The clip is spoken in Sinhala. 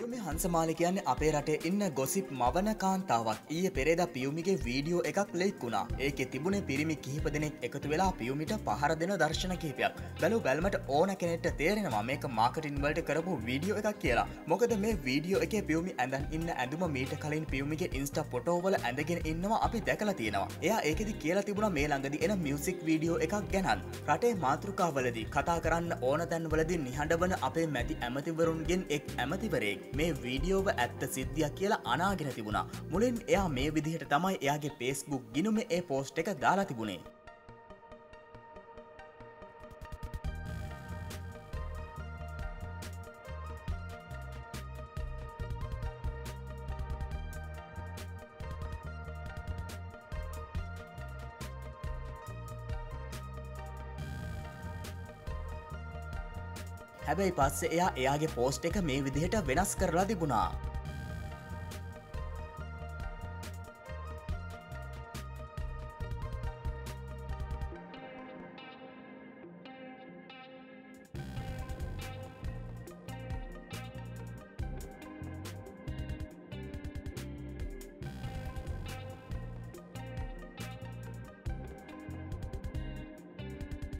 පියුමි හංසමාලි කියන්නේ අපේ රටේ ඉන්න ගොසිප් මවන කාන්තාවක් ඊය පෙරේද පියුමිගේ වීඩියෝ එකක් ලෙක්ුණා ඒක තිබුණේ පිරිමි කිහිප දෙනෙක් එකතු වෙලා පියුමිට පහර දෙන දර්ශන කිහිපයක්. බැලු බැල්මට ඕන කෙනෙට තේරෙනවා මේක මාකටින් වලට කරපු වීඩියෝ එකක් කියලා. මොකද මේ වීඩියෝ එක පියුමි ඇඳන් ඉන්න ඇඳුම මීට කලින් පියුමිගේ ඉන්ස්ට පොටෝවල ඇඳගෙන ඉන්නවා අපි දැකලා තියෙනවා. එයා ඒකෙදි කියලා තිබුණ මේ ළඟදි එන මියසික් වීඩියෝ එකක් ගැනන් රටේ මාතෘකාවලදී කතා කරන්න ඕන තැන්වලදී නිහඬවන අපේ මැති ඇමතිවරුන්ගෙන් එක් ඇමතිවරේ මේ වීඩියෝව ඇත්ත සිද්ධියක් කියලා අනාගෙන තිබුණා. මුලින් එයා මේ විදිහට තමයි එයාගේ පේස්බුක් ගිනුම ඒ පෝස්ට් එක දාලා තිබුණේ. හැබැයි පස්සේ එයා එයාගේ පෝස්ට් එක මේ විදිහට වෙනස් කරලා තිබුණා.